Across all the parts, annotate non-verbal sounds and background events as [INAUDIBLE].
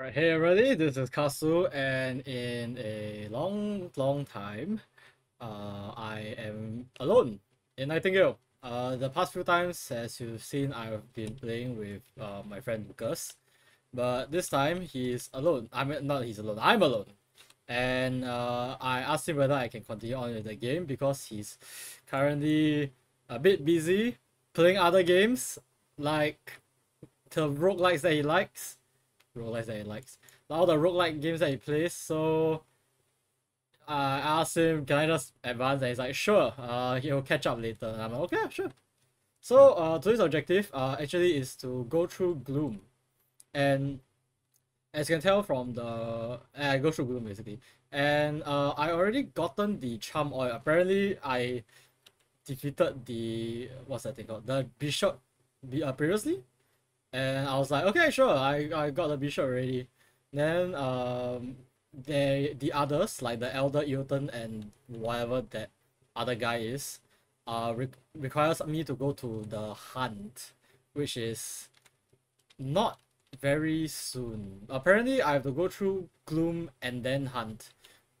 Alright, hey everybody, this is Kasu, and in a long, long time, uh, I am alone in Nightingale. Uh, the past few times, as you've seen, I've been playing with uh, my friend Lucas, but this time he's alone. I mean, not he's alone, I'm alone. And uh, I asked him whether I can continue on with the game because he's currently a bit busy playing other games, like the roguelikes that he likes roguelikes that he likes. All the roguelike games that he plays, so uh, I asked him, can I just advance? And he's like, sure, uh, he'll catch up later. And I'm like, okay, sure. So uh, today's objective uh, actually is to go through Gloom. And as you can tell from the... I go through Gloom basically. And uh, I already gotten the Charm Oil. Apparently, I defeated the... What's that thing called? The Bishop uh, previously? And I was like, okay, sure, I, I got the bishop already. Then um, they the others like the elder Eoten and whatever that other guy is, uh, re- requires me to go to the hunt, which is not very soon. Apparently, I have to go through gloom and then hunt.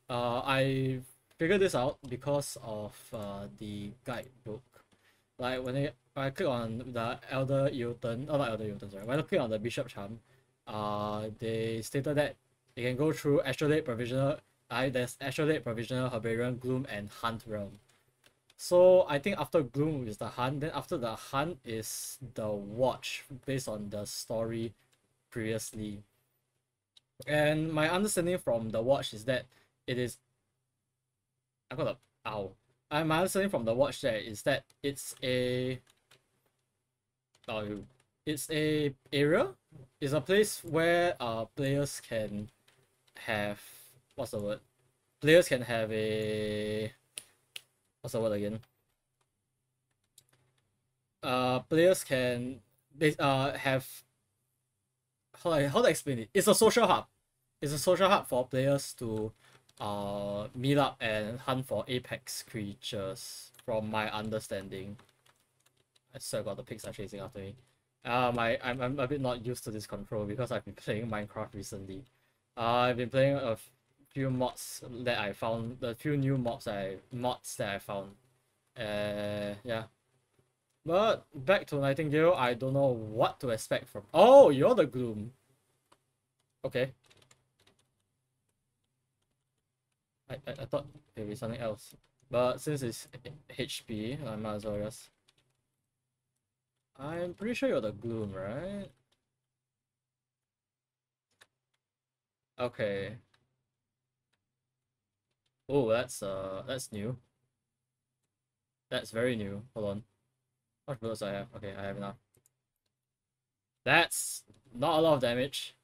Uh, I figured this out because of uh, the guidebook. Like when I I click on the Elder Eoten, oh not Elder Eoten, sorry, when I click on the Bishop Charm, uh, they stated that you can go through Astrolabe Provisional, uh, there's Astrolabe Provisional, Herbarium, Gloom, and Hunt Realm. So I think after Gloom is the Hunt, then after the Hunt is the Watch, based on the story previously. And my understanding from the Watch is that it is... I got a... Ow. Uh, my understanding from the Watch there is that it's a uh, it's a area it's a place where uh players can have what's the word? Players can have a what's the word again? Uh players can uh have how I, how to explain it? It's a social hub. It's a social hub for players to uh meet up and hunt for apex creatures from my understanding I swear God, the pigs are chasing after me. Um, I, I'm, I'm a bit not used to this control because I've been playing Minecraft recently. Uh, I've been playing a few mods that I found, the few new mods I mods that I found. Uh, yeah. But back to Nightingale, I don't know what to expect from. Oh, you're the Gloom. Okay. I, I, I thought it be something else. But since it's HP, I might as well just I'm pretty sure you're the Gloom, right? Okay. Oh, that's uh, that's new. That's very new. Hold on. How much bullets I have? Okay, I have enough. That's not a lot of damage.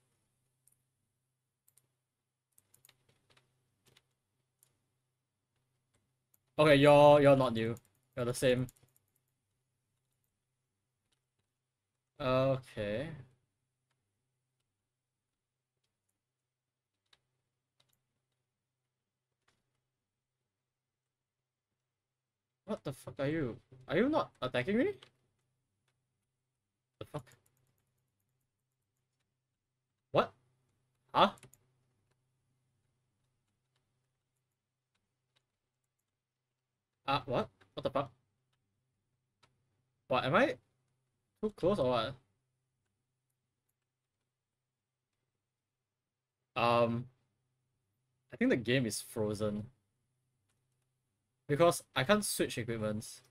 Okay, you're you're not new. You're the same. Okay. What the fuck are you? Are you not attacking me? The fuck? What? Huh? Ah, uh, what? What the fuck? What, am I too close or what? Um, I think the game is frozen. Because I can't switch equipments.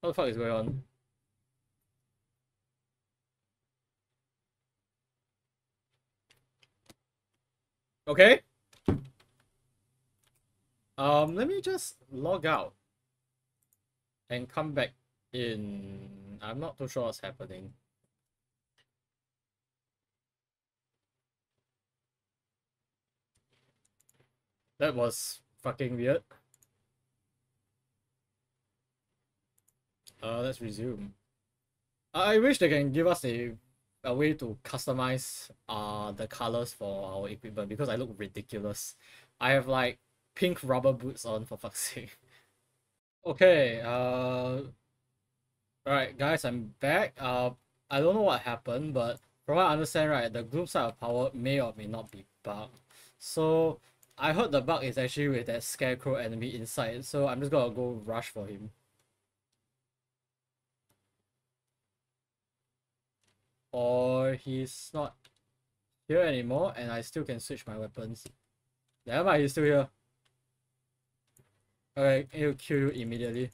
What the fuck is going on? Okay. Um, let me just log out and come back in I'm not too sure what's happening. That was fucking weird. Uh, let's resume. I wish they can give us a a way to customize uh the colors for our equipment because I look ridiculous. I have like pink rubber boots on for fuck's [LAUGHS] sake. Okay, uh Alright guys, I'm back. Uh, I don't know what happened, but from what I understand, right, the gloom side of power may or may not be bugged. So I heard the bug is actually with that scarecrow enemy inside, so I'm just gonna go rush for him. Or he's not here anymore and I still can switch my weapons. Never mind, he's still here. Okay, he'll kill you immediately.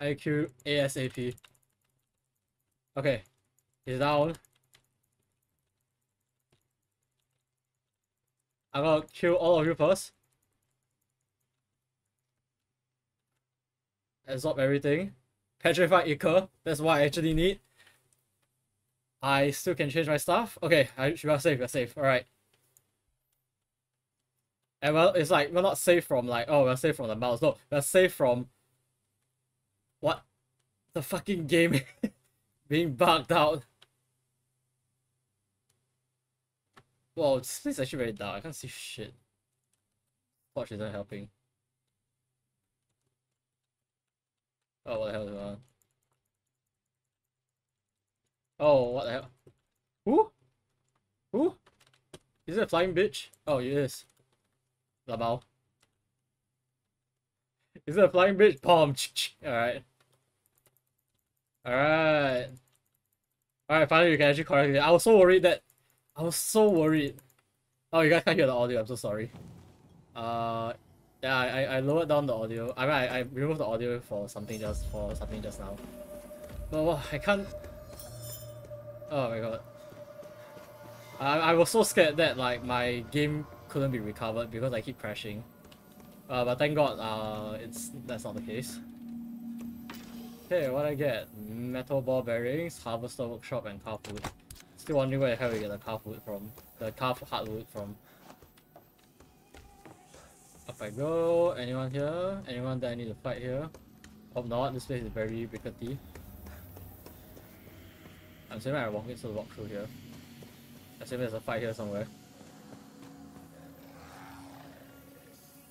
I kill ASAP. Okay, he's down. I'm gonna kill all of you first. Absorb everything. Petrified Ichor, that's what I actually need. I still can change my stuff. Okay, I should be safe, we're safe. Alright. And well, it's like, we're not safe from like, oh, we're safe from the mouse. No, we're safe from... What? The fucking game [LAUGHS] being bugged out. Whoa, this place is actually very dark. I can't see shit. Torch isn't helping. Oh, what the hell is going on? Oh, what the hell? Who? Who? Is it a flying bitch? Oh, it is. Lamau. Is it a flying bitch? Palm. Alright. Alright. Alright, finally you can actually correct it. I was so worried that... I was so worried. Oh, you guys can't hear the audio. I'm so sorry. Uh, yeah, I, I lowered down the audio. I mean, I, I removed the audio for something just for something just now. But wow, I can't. Oh my god. I, I was so scared that like my game couldn't be recovered because I keep crashing. Uh, but thank god, uh, it's that's not the case. Okay, what I get? Metal ball bearings, harvester workshop, and car food. Still wondering where the hell we get the car food from. The car hardwood from. Up I go. Anyone here? Anyone that I need to fight here? Hope not. This place is very rickety. I'm assuming I walk into the walk through here. Assuming there's a fight here somewhere.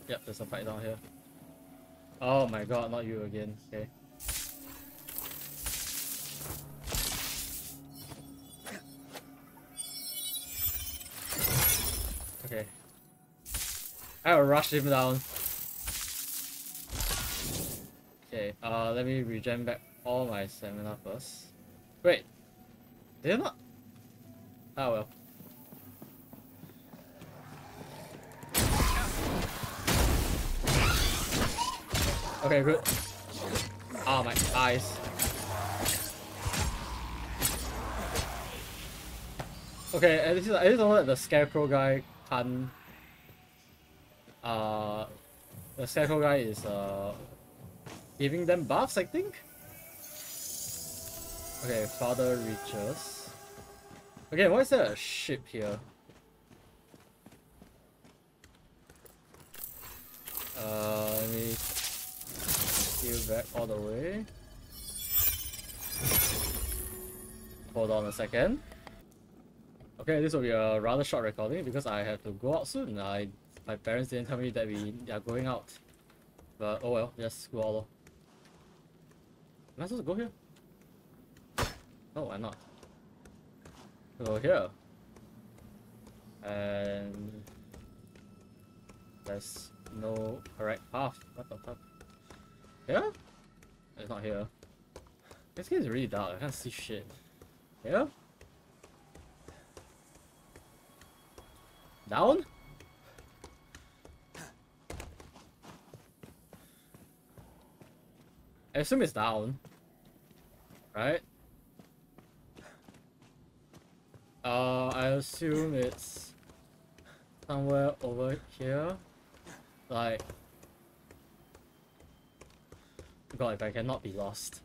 Yep, there's a fight down here. Oh my god, not you again. Okay. I will rush him down. Okay, uh, let me regen back all my stamina first. Wait, they're not. Oh well. Okay, good. Oh my eyes. Okay, at least I just know that the scarecrow guy can't uh the scarecrow guy is uh giving them buffs I think? Okay, father reaches. Okay, why is there a ship here? Uh, let me heal back all the way. Hold on a second. Okay, this will be a rather short recording because I have to go out soon. I my parents didn't tell me that we are going out. But oh well, just go out. Am I supposed to go here? Oh, why not? Go here. And there's no correct path. What the fuck? Here? It's not here. This game is really dark. I can't see shit. Here? Down? I assume it's down. Right? Uh, I assume it's somewhere over here. Like... God, if I cannot be lost.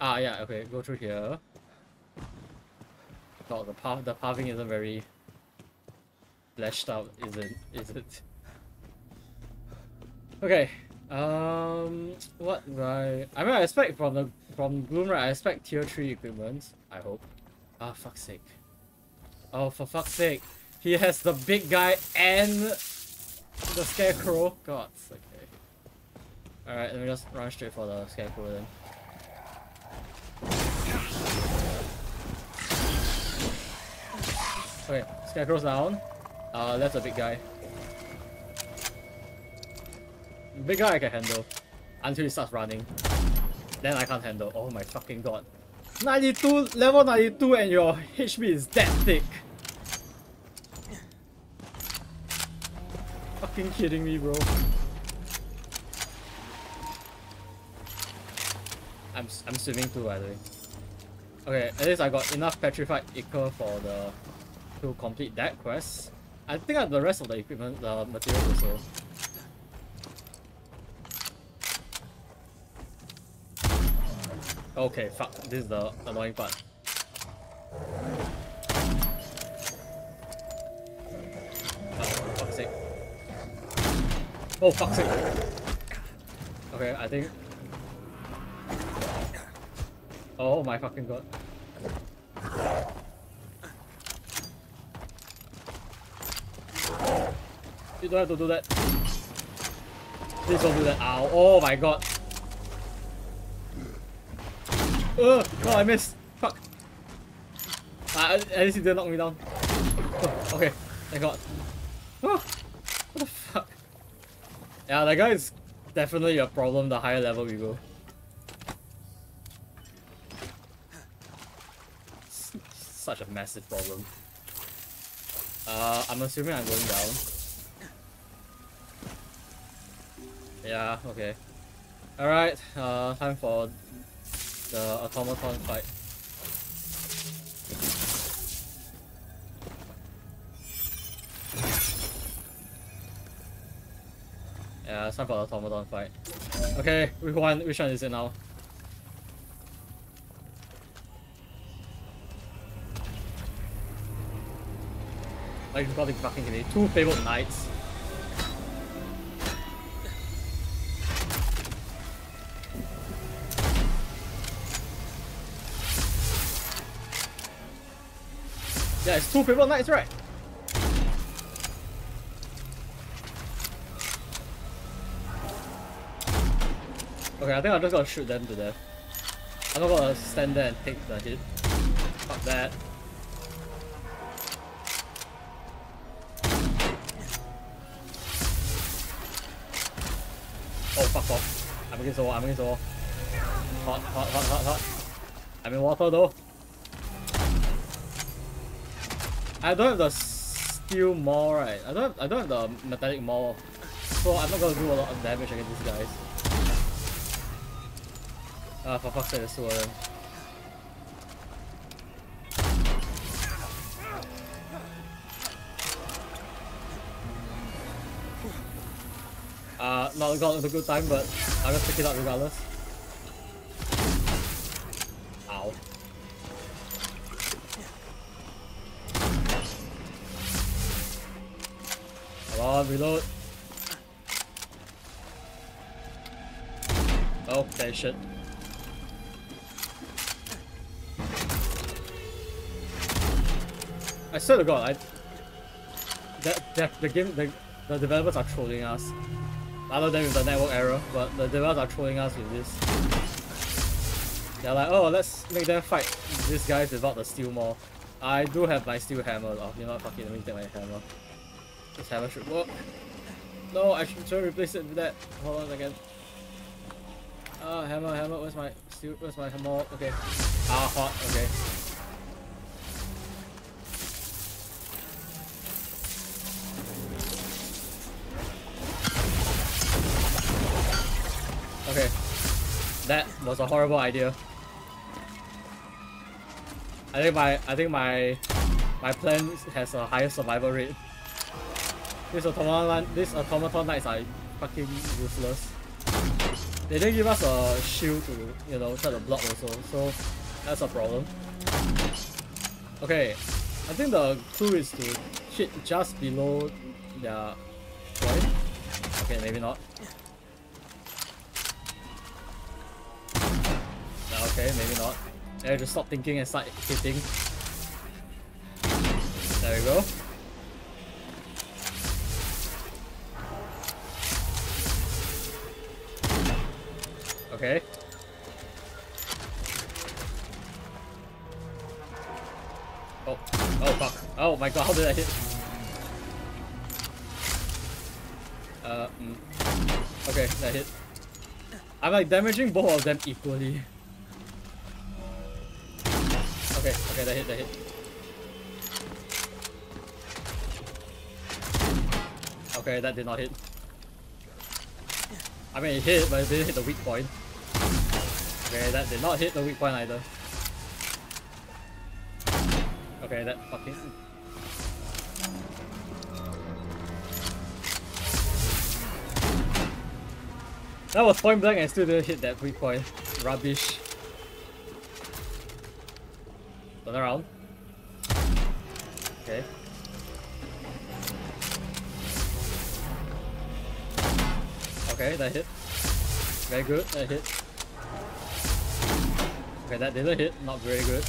Ah, yeah, okay, go through here. God, the path, the pathing isn't very fleshed out, is it? Is it? Okay. Um, what do I? I mean, I expect from the from Gloom, right? I expect tier three equipment. I hope. Ah, oh, fuck's sake. Oh, for fuck's sake! He has the big guy and the scarecrow. God, okay. All right, let me just run straight for the scarecrow then. Okay, scarecrow's down. Uh, that's a big guy. Big guy I can handle. Until he starts running. Then I can't handle. Oh my fucking god. 92, level 92 and your HP is that thick. Fucking kidding me, bro. I'm, I'm swimming too, by the way. Okay, at least I got enough petrified ichor for the to complete that quest. I think I have the rest of the equipment, the materials also. Okay, fuck. This is the annoying part. Oh, fuck's sake. Oh, fuck's sake. Okay, I think... Oh my fucking god. You don't have to do that. Please don't do that. Ow. Oh my god. Ugh, no, I missed. Fuck. Uh, at least he didn't knock me down. Oh, okay, thank god. Oh, what the fuck? Yeah, that guy is definitely a problem the higher level we go. such a massive problem. Uh, I'm assuming I'm going down. Yeah, okay. Alright, uh, time for the automaton fight. Yeah, it's time for the automaton fight. Okay, which one, which one is it now? Like, got fucking Two fabled knights. It's two fabled knights, right? Okay, I think I'm just gonna shoot them to death. I'm not gonna stand there and take the hit. Fuck that. Oh, fuck off. I'm against the wall, I'm against the wall. Hot, hot, hot, hot, hot. I'm in water though. I don't have the steel maul, right? I don't have, I don't have the metallic maul. So I'm not gonna do a lot of damage against these guys. Ah, for fuck's sake, of them. Uh, not got a good time, but I'll just pick it up regardless. Reload. Oh, okay, shit. I swear to god, I... That, that, the game, the, the developers are trolling us. Other than with the network error, but the developers are trolling us with this. They're like, oh, let's make them fight these guys without the steel maul. I do have my steel hammer. Oh, you know what? Fuck it, let me take my hammer. This hammer should work. No, I should try to replace it with that. Hold on a second. Ah, hammer, hammer. Where's my steel? Where's my hammer? Okay. Ah, hot. Okay. Okay. That was a horrible idea. I think my I think my my plan has a higher survival rate. This automaton this automaton knights are fucking useless. They didn't give us a shield to, you know, try to block also, so that's a problem. Okay, I think the clue is to hit just below their point. Okay, maybe not. Ah, okay, maybe not. I Yeah, just stop thinking and start hitting. There we go. Okay. Oh, oh fuck. Oh my god, how [LAUGHS] did I hit? Uh, mm. Okay, that hit. I'm like damaging both of them equally. Okay, okay, that hit, that hit. Okay, that did not hit. I mean, it hit, but it didn't hit the weak point. Okay, that did not hit the weak point either. Okay, that fucking... That was point blank and still didn't hit that weak point. Rubbish. Turn around. Okay. Okay, that hit. Very good, that hit. Okay, that didn't hit, not very good.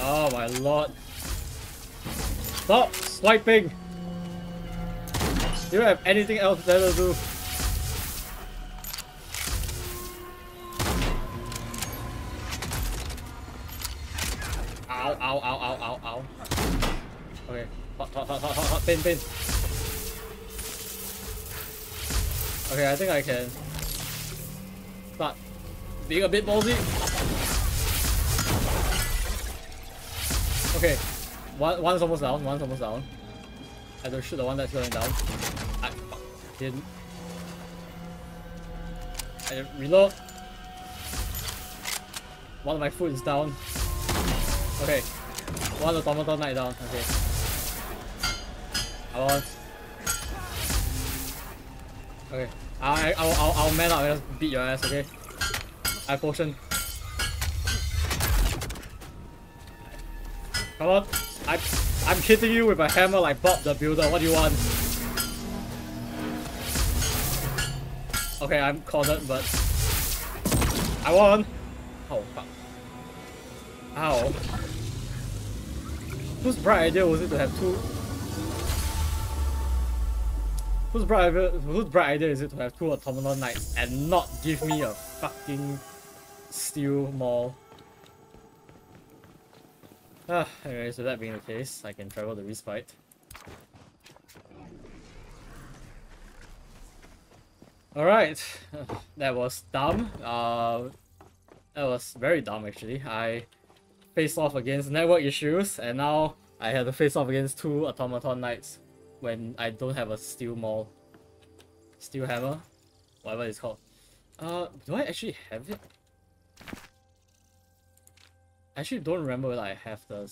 Oh my lord. Stop swiping! Do you have anything else better to do? Ow, ow, ow, ow. Hot, hot, hot, hot, hot, hot, pin. Okay, I think I can start being a bit ballsy. Okay, one one's almost down, one's almost down. I don't shoot the one that's going down. I didn't. I reload. One of my foot is down. Okay. One automaton knight down. Okay. I. Okay. I I'll I'll I'll man up and just beat your ass. Okay. I potion. Come on. I I'm hitting you with a hammer like Bob the Builder. What do you want? Okay, I'm cornered, but I won. Oh fuck. Ow. Whose bright idea was it to have two? Whose bright idea, whose bright idea is it to have two Automaton Knights and not give me a fucking steel maul? Ah, anyway, so that being the case, I can travel the respite. Alright, [SIGHS] that was dumb. Uh, that was very dumb actually. I faced off against network issues and now I have to face off against two automaton knights when I don't have a steel maul. Steel hammer? Whatever it's called. Uh, do I actually have it? I actually don't remember whether I have the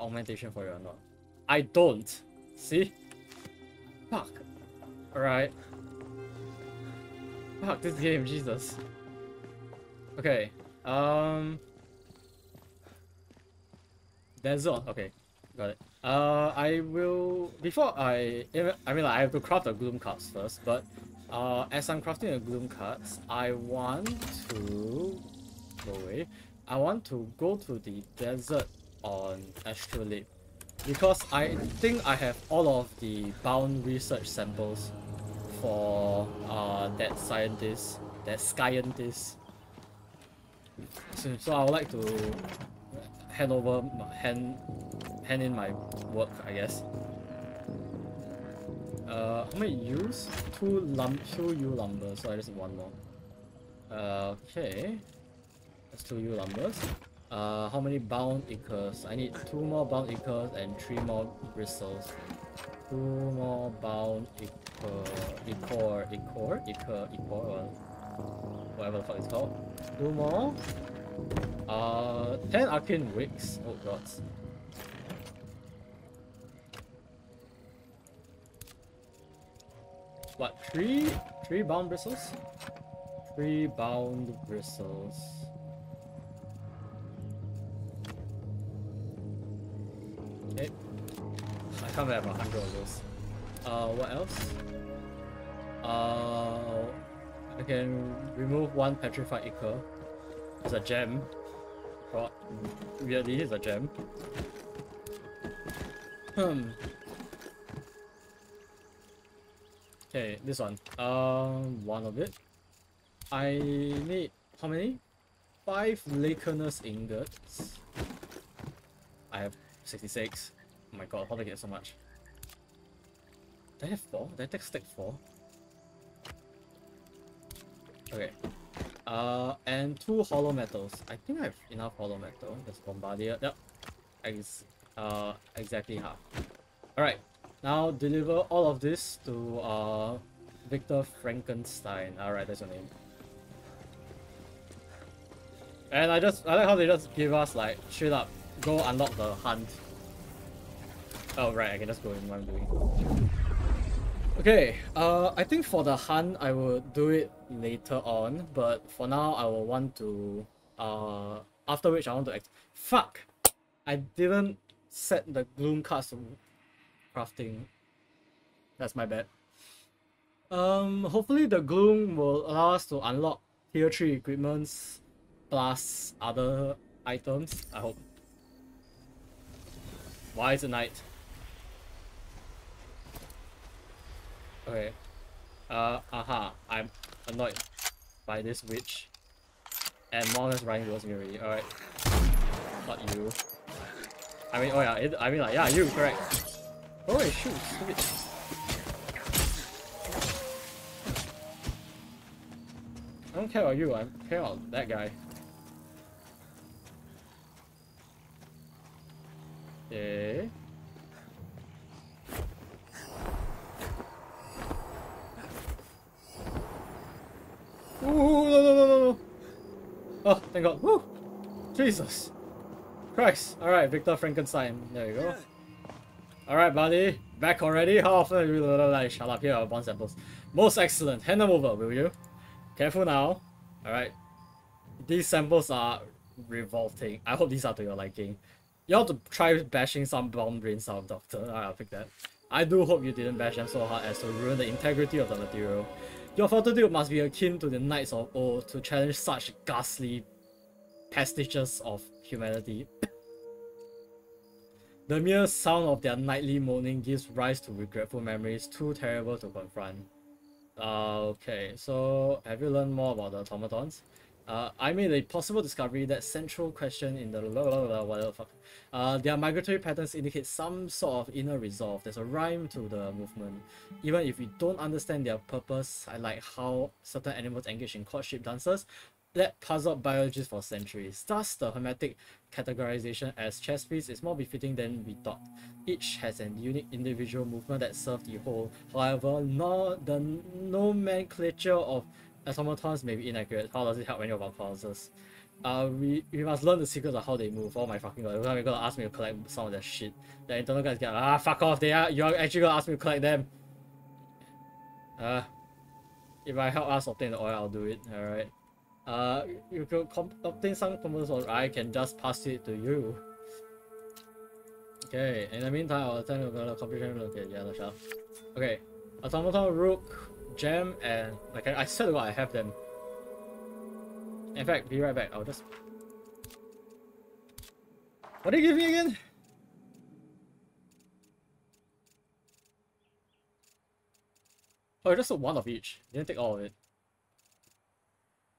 augmentation for it or not. I don't. See? Fuck. Alright. Fuck this game, Jesus. Okay. Um Desert. Okay. Got it. Uh I will before I I mean like I have to craft the gloom cards first, but uh as I'm crafting the gloom cards, I want to go away. I want to go to the desert on Astrolabe because I think I have all of the bound research samples for uh, that scientist, that scientist. So, so I would like to hand over, my hand, hand in my work, I guess. Uh, how many U's? Two lum, two U lumber, so I just need one more. Uh, okay. That's two U lumbers. Uh, how many bound acres? I need two more bound acres and three more bristles. Two more bound acre, acre, acre, acre, acre, whatever the fuck it's called. Two more. Uh, ten arcane wicks. Oh god. What? Three? Three bound bristles? Three bound bristles. Okay. I can't have a hundred of those. Uh, what else? Uh, I can remove one petrified ichor. It's a gem. What? Weirdly, it's a gem. Hmm. Okay, this one. Um, one of it. I need how many? Five Lacanus ingots. I have 66. Oh my god, how did I get so much? Did I have four? Did I take stick four? Okay. Uh, and two hollow metals. I think I have enough hollow metal. There's bombardier. Yep. Ex uh, exactly half. Alright. Now deliver all of this to uh, Victor Frankenstein. Alright, that's your name. And I just I like how they just give us like straight up go unlock the hunt. Oh right, I can just go in what I'm doing. Okay, uh I think for the hunt I will do it later on, but for now I will want to uh after which I want to fuck I didn't set the gloom cards crafting. That's my bad. Um hopefully the gloom will allow us to unlock tier 3 equipments plus other items, I hope. Why is it night? Okay. Uh, aha. I'm annoyed by this witch. And more or less running towards me already. Alright. Not you. I mean, oh yeah, it, I mean like, yeah, you, correct. Oh wait, shoot, stupid. I don't care about you, I care about that guy. Okay. Ooh, no, no, no, no, no. Oh, thank God. Woo! Jesus. Christ. Alright, Victor Frankenstein. There you go. Alright, buddy. Back already? How often are you like, shut up here are bond samples. Most excellent. Hand them over, will you? Careful now. Alright. These samples are revolting. I hope these are to your liking. You ought to try bashing some bomb brains out, Doctor. Alright, I'll pick that. I do hope you didn't bash them so hard as to ruin the integrity of the material. Your fortitude must be akin to the Knights of old to challenge such ghastly pastiches of humanity. The mere sound of their nightly moaning gives rise to regretful memories too terrible to confront. Uh, okay, so have you learned more about the automatons? Uh, I made a possible discovery that central question in the blah, blah, blah, whatever fuck. Uh, their migratory patterns indicate some sort of inner resolve. There's a rhyme to the movement. Even if we don't understand their purpose, I like how certain animals engage in courtship dances that puzzled biologists for centuries. Thus, the hermetic categorization as chess piece is more befitting than we thought. Each has an unique individual movement that serves the whole. However, no, the nomenclature of automatons may be inaccurate. How does it help any of our causes? Uh, we, we must learn the secrets of how they move. Oh my fucking god, you're gonna ask me to collect some of that shit. The internal guys get ah fuck off, they are you're actually gonna ask me to collect them. Uh if I help us obtain the oil, I'll do it, alright. Uh you could obtain some components or I can just pass it to you. Okay, in the meantime I'll you about the computer okay, yeah, the shelf. Okay. Automaton Rook gem and like I, I said what I have them. In fact, be right back. I'll just. What did you give me again? Oh, just one of each. Didn't take all of it.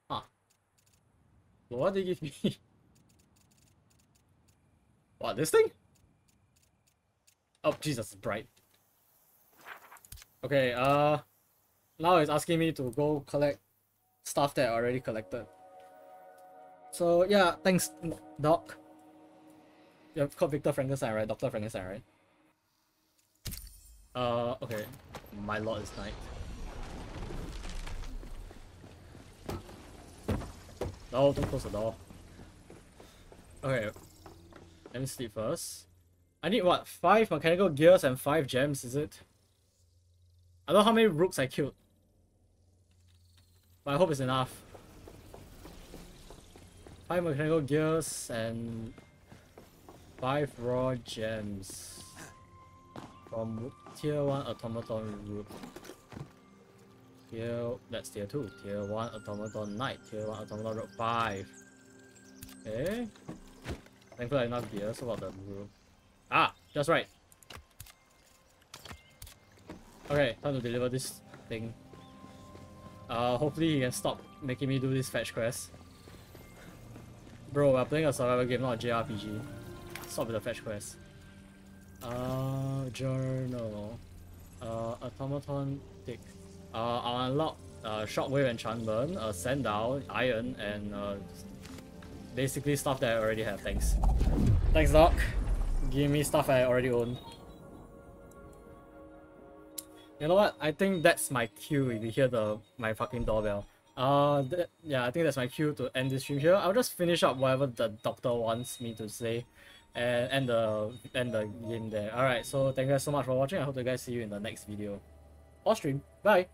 Huh. Well, what did you give me? what, this thing? Oh, Jesus, it's bright. Okay, uh... Now it's asking me to go collect stuff that I already collected. So yeah, thanks Doc. You're called Victor Frankenstein, right? Dr. Frankenstein, right? Uh, okay. My lord is night. No, don't close the door. Okay. Let me sleep first. I need what? Five mechanical gears and five gems, is it? I don't know how many rooks I killed. But I hope it's enough. Five mechanical gears and five raw gems from tier 1 automaton rook. Tier that's tier 2. Tier 1 automaton knight. Tier 1 automaton rook 5. Okay. Thankfully I have enough gears about the rook. Ah! Just right. Okay, time to deliver this thing. Uh, hopefully he can stop making me do this fetch quest. Bro, we're playing a survival game, not a JRPG. Stop with the fetch quest. Uh, journal. Uh, automaton tick. Uh, I'll unlock uh, shockwave enchantment, uh, sandal, iron, and uh, basically stuff that I already have. Thanks. Thanks, Doc. Give me stuff I already own. You know what? I think that's my cue if you hear the my fucking doorbell. Uh, yeah, I think that's my cue to end this stream here. I'll just finish up whatever the doctor wants me to say, and end the end the game there. Alright, so thank you guys so much for watching. I hope you guys see you in the next video or stream. Bye.